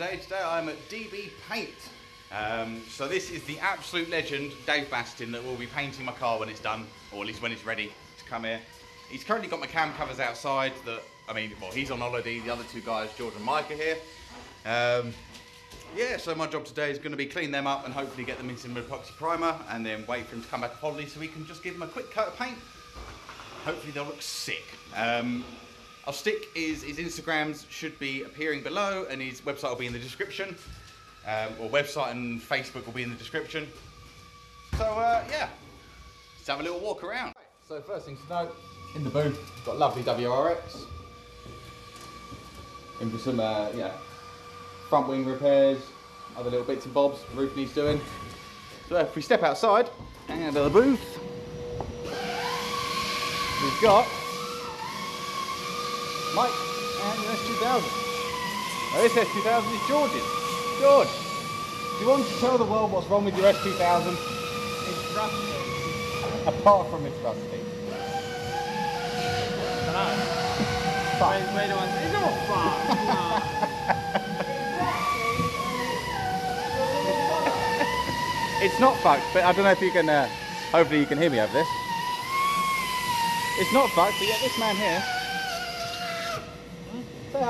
today. Today I'm at DB Paint. Um, so this is the absolute legend, Dave Bastin, that will be painting my car when it's done, or at least when it's ready to come here. He's currently got my cam covers outside that, I mean, well, he's on holiday. The other two guys, George and Mike, are here. Um, yeah, so my job today is going to be clean them up and hopefully get them in some epoxy primer and then wait for him to come back off holiday so we can just give them a quick coat of paint. Hopefully they'll look sick. Um, I'll stick his, his Instagrams should be appearing below and his website will be in the description. Um, or website and Facebook will be in the description. So uh, yeah, let's have a little walk around. So first things to note, in the booth, we've got lovely WRX. In for some, uh, yeah, front wing repairs, other little bits and bobs roof needs doing. So if we step outside and out of the booth, we've got Mike and the S2000. Now this S2000 is George's. George, do you want to tell the world what's wrong with your S2000? It's rusty. Apart from it's rusty. Fuck. Wait, wait one second. It's not fun. It's not fucked, but I don't know if you can, uh, hopefully you can hear me over this. It's not fucked, but yet this man here.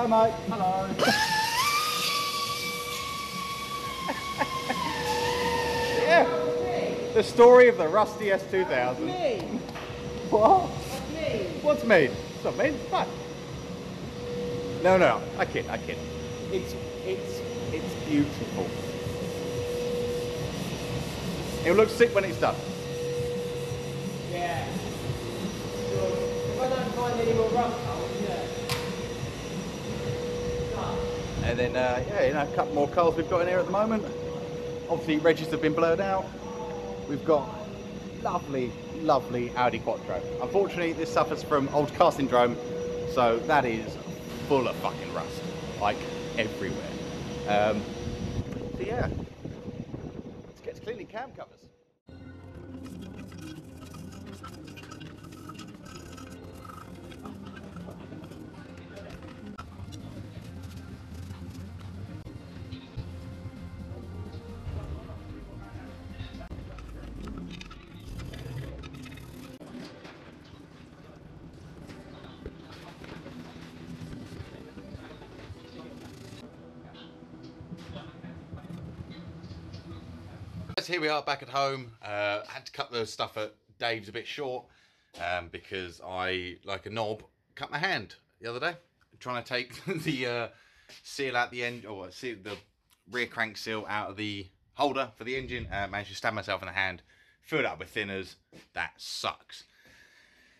Hi, mate. Hello. Yeah. The story of the rusty S2000. Me. What? That's me. What's made? It's not. It's fun. No, no, I kid, I kid. It's, it's, it's beautiful. It'll look sick when it's done. Yeah. So, if I don't find any more rust holes, yeah. And then, uh, yeah, you know, a couple more cars we've got in here at the moment. Obviously, Regis have been blurred out. We've got lovely, lovely Audi Quattro. Unfortunately, this suffers from old car syndrome, so that is full of fucking rust, like everywhere. Um, so yeah, let's get to cleaning cam covers. Here we are back at home. Uh, had to cut the stuff at Dave's a bit short um, because I, like a knob, cut my hand the other day trying to take the uh, seal out the end or seal the rear crank seal out of the holder for the engine. Uh, managed to stab myself in the hand, filled up with thinners. That sucks.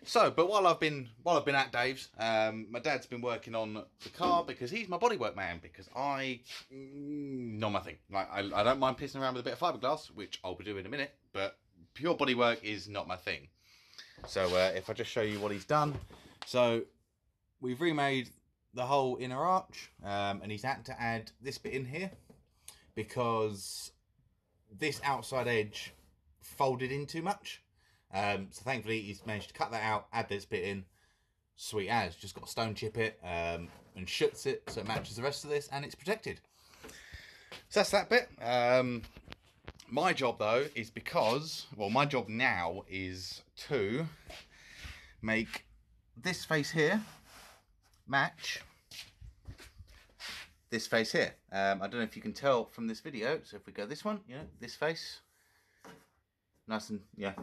So, but while I've been while I've been at Dave's, um, my dad's been working on the car because he's my bodywork man. Because I, mm, not my thing. Like I, I don't mind pissing around with a bit of fiberglass, which I'll be doing in a minute. But pure bodywork is not my thing. So uh, if I just show you what he's done, so we've remade the whole inner arch, um, and he's had to add this bit in here because this outside edge folded in too much. Um, so thankfully he's managed to cut that out, add this bit in. Sweet as, just got to stone chip it um, and schutz it so it matches the rest of this and it's protected. So that's that bit. Um, my job though is because, well, my job now is to make this face here match this face here. Um, I don't know if you can tell from this video. So if we go this one, you know, this face, nice and yeah,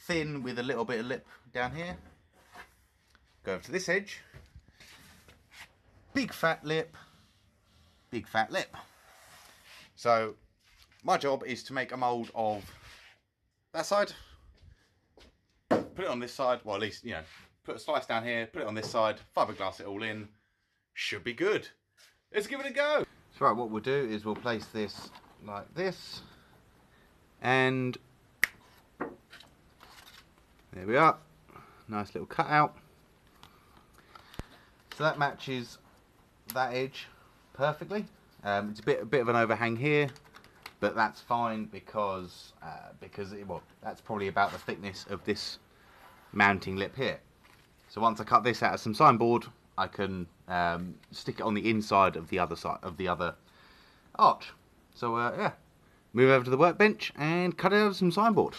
thin with a little bit of lip down here. Go over to this edge. Big fat lip, big fat lip. So my job is to make a mold of that side, put it on this side, well at least, you know, put a slice down here, put it on this side, fiberglass it all in, should be good. Let's give it a go. So right, what we'll do is we'll place this like this, and there we are. Nice little cutout. So that matches that edge perfectly. Um, it's a bit a bit of an overhang here, but that's fine because uh, because it, well that's probably about the thickness of this mounting lip here. So once I cut this out of some signboard, I can um, stick it on the inside of the other side of the other arch. So uh, yeah, move over to the workbench and cut out some signboard.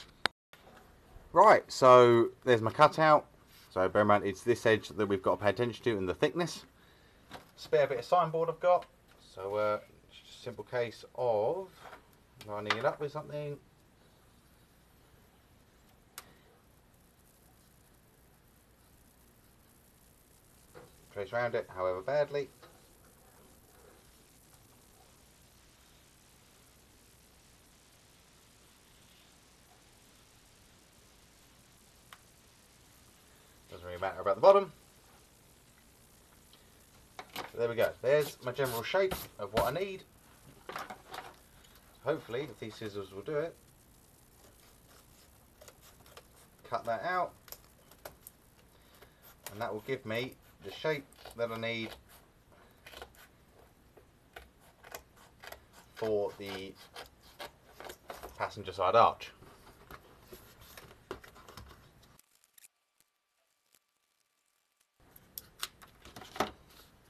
Right, so there's my cutout. So bear in mind, it's this edge that we've got to pay attention to and the thickness. Spare bit of signboard I've got. So uh, simple case of lining it up with something. Trace around it, however badly. Doesn't really matter about the bottom. So there we go. There's my general shape of what I need. Hopefully, if these scissors will do it. Cut that out. And that will give me the shape that I need for the passenger side arch.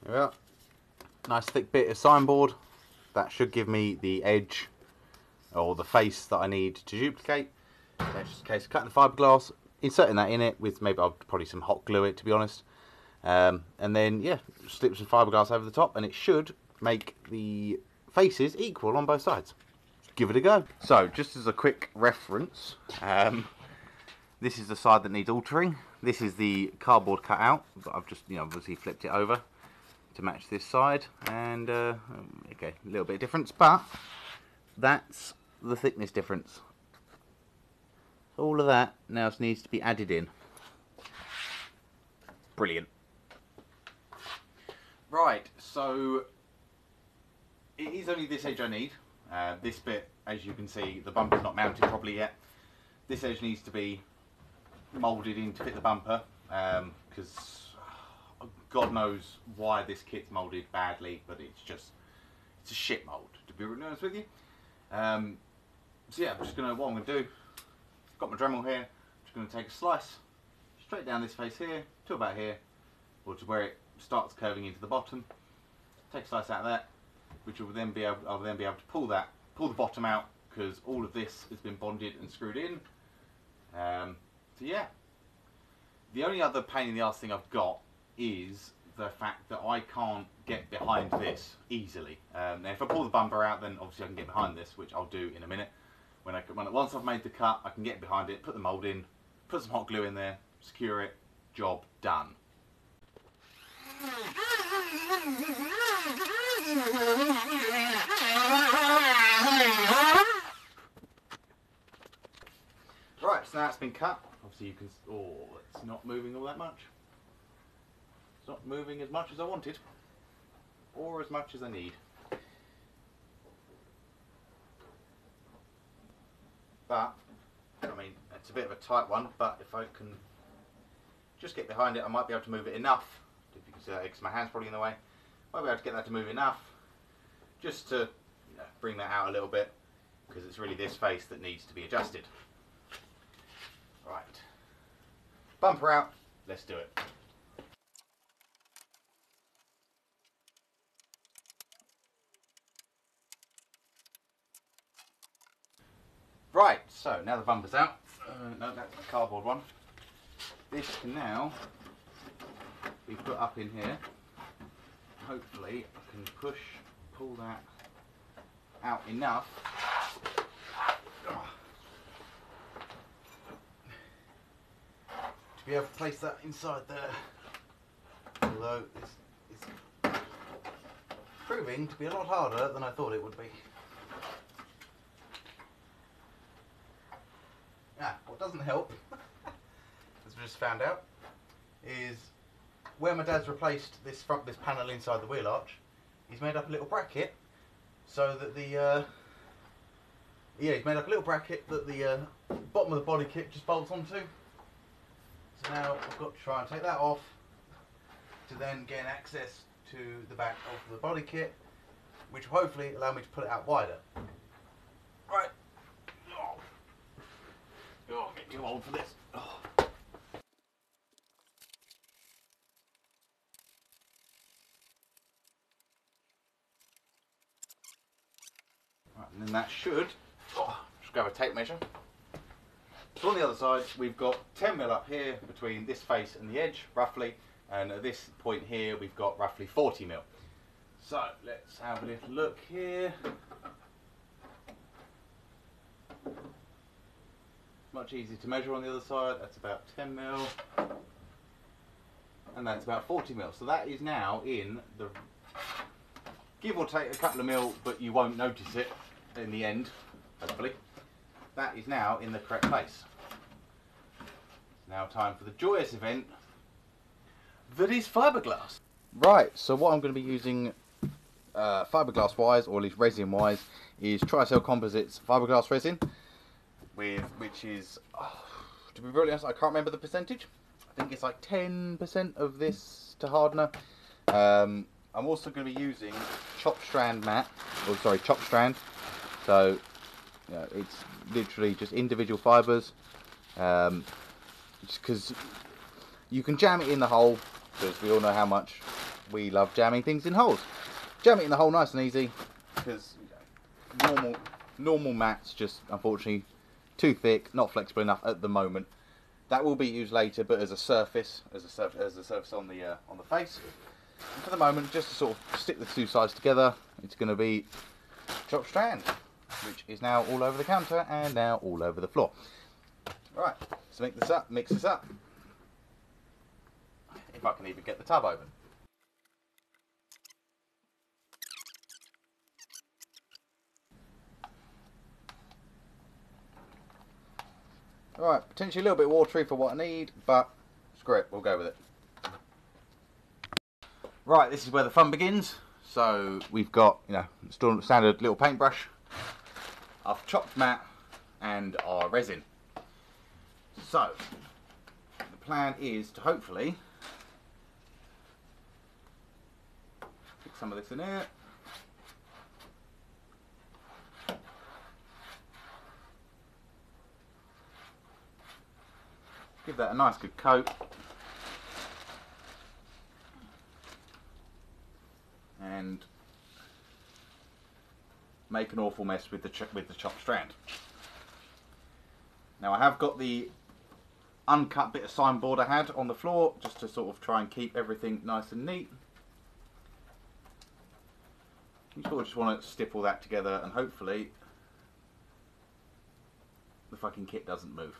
There we are. Nice thick bit of signboard. That should give me the edge or the face that I need to duplicate. That's just a case of cutting the fiberglass, inserting that in it with maybe I'll probably some hot glue it to be honest. Um, and then yeah, slip some fiberglass over the top and it should make the faces equal on both sides. Give it a go. So just as a quick reference, um, this is the side that needs altering. This is the cardboard cutout, but I've just you know obviously flipped it over to match this side and uh, okay a little bit of difference but that's the thickness difference. All of that now needs to be added in. Brilliant. Right so it is only this edge I need. Uh, this bit as you can see the bumper's not mounted properly yet. This edge needs to be moulded in to fit the bumper because God knows why this kit's moulded badly, but it's just it's a shit mould to be honest with you. Um, so yeah, I'm just gonna what I'm gonna do. Got my Dremel here. just gonna take a slice straight down this face here to about here, or to where it starts curving into the bottom. Take a slice out of that, which will then be able I'll then be able to pull that pull the bottom out because all of this has been bonded and screwed in. Um, so yeah. The only other pain in the ass thing I've got is the fact that I can't get behind this easily. Um, now if I pull the bumper out then obviously I can get behind this, which I'll do in a minute. When I, when, once I've made the cut, I can get behind it, put the mould in, put some hot glue in there, secure it, job done. Right, so now it's been cut. Obviously you can, oh, it's not moving all that much. Not moving as much as I wanted, or as much as I need. But, I mean, it's a bit of a tight one, but if I can just get behind it, I might be able to move it enough. If you can see that, because my hand's probably in the way. I Might be able to get that to move enough, just to you know, bring that out a little bit, because it's really this face that needs to be adjusted. Right. Bumper out, let's do it. Right, so now the bumper's out. Uh, no, that's the cardboard one. This can now be put up in here. Hopefully I can push, pull that out enough. To be able to place that inside there. Although it's, it's proving to be a lot harder than I thought it would be. Ah, what doesn't help, as we just found out, is where my dad's replaced this front this panel inside the wheel arch, he's made up a little bracket so that the uh, yeah he's made up a little bracket that the uh, bottom of the body kit just bolts onto. So now I've got to try and take that off to then gain access to the back of the body kit, which will hopefully allow me to pull it out wider. Right. Oh, oh I'm getting too old for this. Oh. and then that should. Oh, just grab a tape measure. So on the other side, we've got 10 mil up here between this face and the edge, roughly, and at this point here, we've got roughly 40 mil. So let's have a little look here. Much easier to measure on the other side. That's about 10 mil, and that's about 40 mil. So that is now in the give or take a couple of mil, but you won't notice it in the end, hopefully. That is now in the correct place. It's now time for the joyous event that is fiberglass. Right, so what I'm going to be using uh, fiberglass wise, or at least resin wise, is Tricel Composites fiberglass resin, with which is, oh, to be really honest, I can't remember the percentage. I think it's like 10% of this to hardener. Um, I'm also going to be using chop strand mat, or sorry, chop strand. So you know, it's literally just individual fibres. Um, because you can jam it in the hole, because we all know how much we love jamming things in holes. Jam it in the hole nice and easy, because normal normal mats just unfortunately too thick, not flexible enough at the moment. That will be used later, but as a surface, as a surface, as a surface on the uh, on the face. And for the moment, just to sort of stick the two sides together, it's going to be chop strand, which is now all over the counter and now all over the floor. Right, let's make this up, mix this up. If I can even get the tub open. Alright, potentially a little bit watery for what I need, but screw it, we'll go with it. Right, this is where the fun begins. So we've got, you know, standard little paintbrush, our chopped mat, and our resin. So, the plan is to hopefully stick some of this in here. Give that a nice good coat. And make an awful mess with the with the chopped strand. Now I have got the uncut bit of signboard I had on the floor just to sort of try and keep everything nice and neat. You sort of just want to stiff all that together and hopefully the fucking kit doesn't move.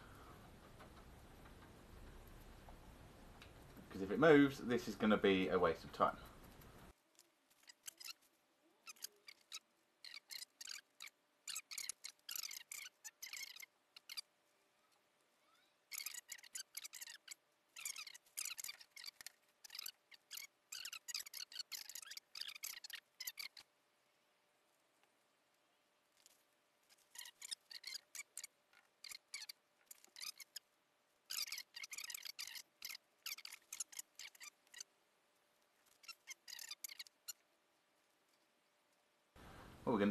Because if it moves, this is going to be a waste of time.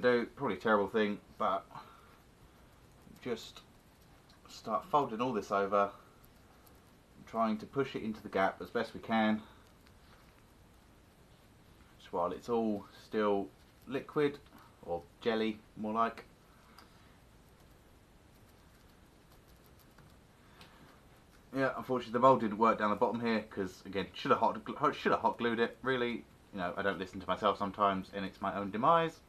Do, probably a terrible thing, but just start folding all this over, trying to push it into the gap as best we can, just while it's all still liquid, or jelly more like. Yeah, unfortunately the mold didn't work down the bottom here because again should have hot should have hot glued it. Really, you know, I don't listen to myself sometimes, and it's my own demise.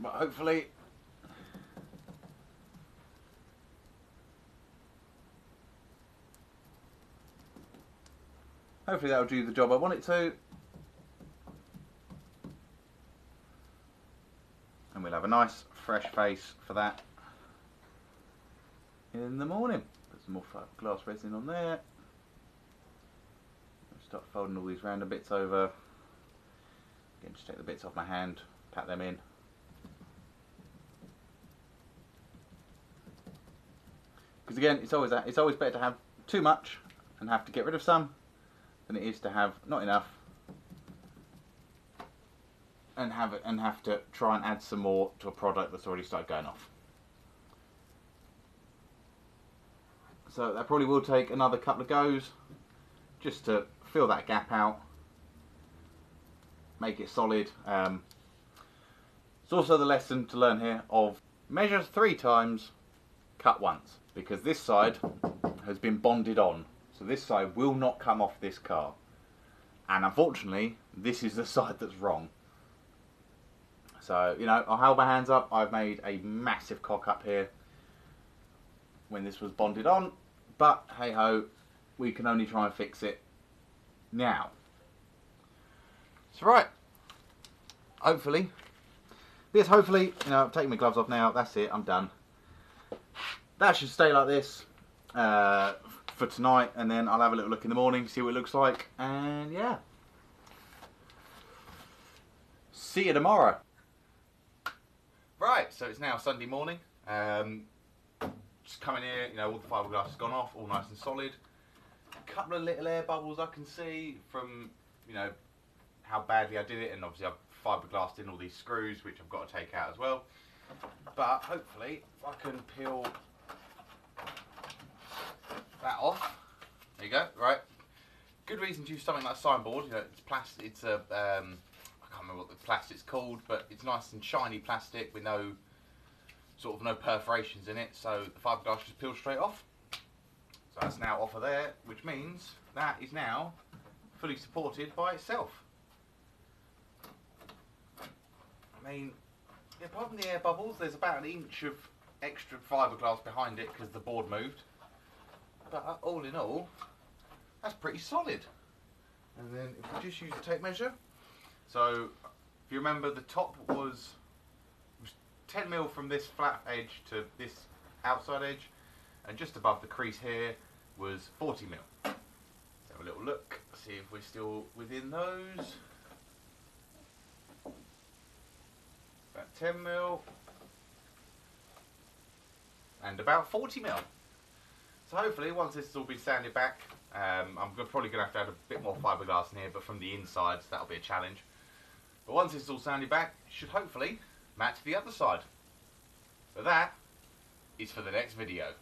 But hopefully hopefully that'll do the job I want it to. And we'll have a nice fresh face for that in the morning. Put some more glass resin on there. Start folding all these random bits over. Again just take the bits off my hand pat them in Because again, it's always it's always better to have too much and have to get rid of some than it is to have not enough and have it and have to try and add some more to a product that's already started going off. So that probably will take another couple of goes just to fill that gap out, make it solid. Um, It's also the lesson to learn here of measure three times, cut once, because this side has been bonded on. So this side will not come off this car. And unfortunately, this is the side that's wrong. So, you know, I'll hold my hands up. I've made a massive cock up here when this was bonded on. But, hey ho, we can only try and fix it now. So, right. Hopefully. Yes, hopefully, you know, I'm taking my gloves off now. That's it, I'm done. That should stay like this uh, for tonight. And then I'll have a little look in the morning, see what it looks like. And yeah. See you tomorrow. Right, so it's now Sunday morning. Um, just coming here, you know, all the fiberglass has gone off, all nice and solid. A couple of little air bubbles I can see from, you know, how badly I did it, and obviously I've fiberglassed in all these screws, which I've got to take out as well. But hopefully, I can peel that off. There you go. Right. Good reason to use something like a signboard. You know, it's plastic. It's a um, I can't remember what the plastic's called, but it's nice and shiny plastic with no sort of no perforations in it, so the fiberglass just peels straight off. So that's now off of there, which means that is now fully supported by itself. I mean, apart from the air bubbles, there's about an inch of extra fiberglass behind it because the board moved. But uh, all in all, that's pretty solid. And then if we just use the tape measure, so if you remember the top was, was 10 mil from this flat edge to this outside edge, and just above the crease here was 40 mil. Let's have a little look, see if we're still within those. About 10 mil, and about 40 mil. So hopefully, once this has all been sanded back, um, I'm probably going to have to add a bit more fiberglass in here, but from the inside, so that'll be a challenge. But once it's all sanded back, should hopefully match the other side. But that is for the next video.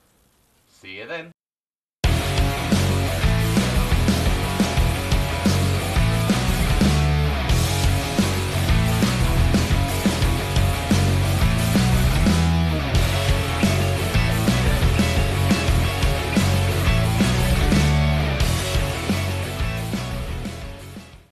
See you then.